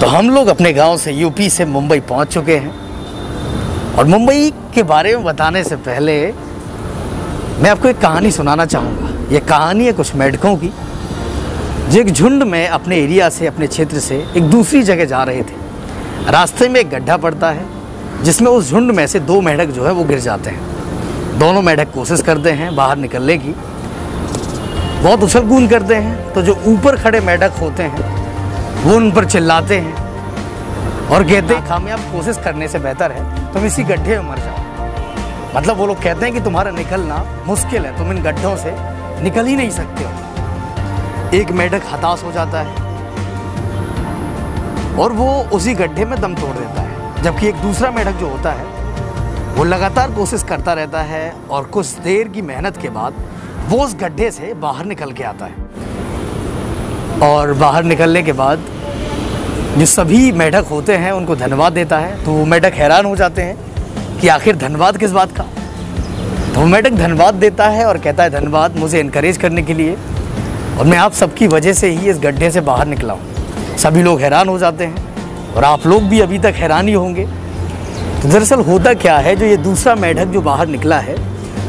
तो हम लोग अपने गाँव से यूपी से मुंबई पहुँच चुके हैं। और मुंबई के बारे में बताने से पहले मैं आपको एक कहानी सुनाना चाहूँगा। ये कहानी है कुछ मेढकों की, जो एक झुंड में अपने एरिया से, अपने क्षेत्र से एक दूसरी जगह जा रहे थे। रास्ते में एक गड्ढा पड़ता है, जिसमें उस झुंड में से दो मेढक जो है वो गिर जाते हैं। दोनों मेढक कोशिश करते हैं बाहर निकलने की, बहुत उछल कूद करते हैं। तो जो ऊपर खड़े मेढक होते हैं वो उन पर चिल्लाते हैं और कहते हैं कामयाब कोशिश करने से बेहतर है। तुम इसी गड्ढे में मर जाओ। मतलब वो लोग कहते हैं कि तुम्हारा निकलना मुश्किल है। तुम इन गड्ढों से निकल ही नहीं सकते हो। एक मेढक हताश हो जाता है और वो उसी गड्ढे में दम तोड़ देता है। जबकि एक दूसरा मेढक जो होता है, वो लगातार कोशिश करता रहता है और कुछ देर की मेहनत के बाद वो उस गड्ढे से बाहर निकल के आता है। और बाहर निकलने के बाद जो सभी मेढक होते हैं, उनको धन्यवाद देता है। तो वो मेढक हैरान हो जाते हैं कि आखिर धन्यवाद किस बात का? तो वो मेढक धन्यवाद देता है और कहता है, धन्यवाद मुझे इनक्रेज करने के लिए और मैं आप सबकी वजह से ही इस गड्ढे से बाहर निकला हूँ। सभी लोग हैरान हो जाते हैं और आप लोग भी अभी तक हैरान ही होंगे। तो दरअसल होता क्या है, जो ये दूसरा मेढक जो बाहर निकला है,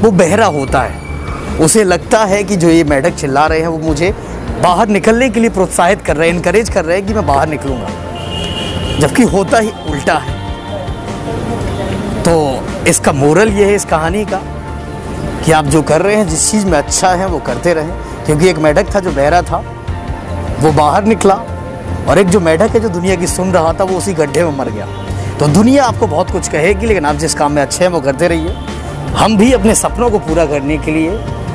वो बहरा होता है। उसे लगता है कि जो ये मेढक चिल्ला रहे हैं, वो मुझे बाहर निकलने के लिए प्रोत्साहित कर रहे हैं इनक्रेज कर रहे हैं कि मैं बाहर निकलूँगा। जबकि होता ही उल्टा है। तो इसका मोरल ये है, इस कहानी का, कि आप जो कर रहे हैं, जिस चीज़ में अच्छा है, वो करते रहें। क्योंकि एक मेढक था जो बहरा था, वो बाहर निकला, और एक जो मेढक है जो दुनिया की सुन रहा था, वो उसी गड्ढे में मर गया। तो दुनिया आपको बहुत कुछ कहेगी, लेकिन आप जिस काम में अच्छे हैं, वो करते रहिए। हम भी अपने सपनों को पूरा करने के लिए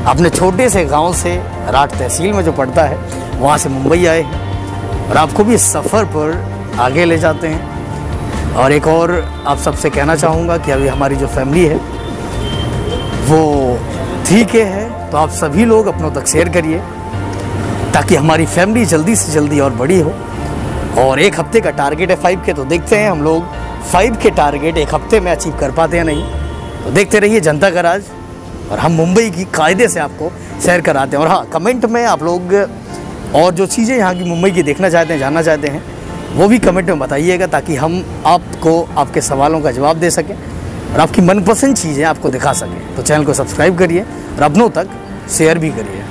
अपने छोटे से गाँव से राठ तहसील में जो पड़ता है, वहाँ से मुंबई आए हैं और आपको भी सफ़र पर आगे ले जाते हैं। और एक और आप सबसे कहना चाहूँगा कि अभी हमारी जो फैमिली है, वो ठीक है तो आप सभी लोग अपनों तक शेयर करिए, ताकि हमारी फैमिली जल्दी से जल्दी और बड़ी हो। और एक हफ़्ते का टारगेट है फाइव के तो देखते हैं हम लोग फाइव के टारगेट एक हफ़्ते में अचीव कर पाते हैं नहीं। तो देखते रहिए जनता का राज। और हम मुंबई की कायदे से आपको सैर कराते हैं। और हाँ कमेंट में आप लोग और जो चीज़ें यहाँ की मुंबई की देखना चाहते हैं, जानना चाहते हैं, वो भी कमेंट में बताइएगा ताकि हम आपको, आपके सवालों का जवाब दे सकें और आपकी मनपसंद चीज़ें आपको दिखा सकें। तो चैनल को सब्सक्राइब करिए और अपनों तक शेयर भी करिए।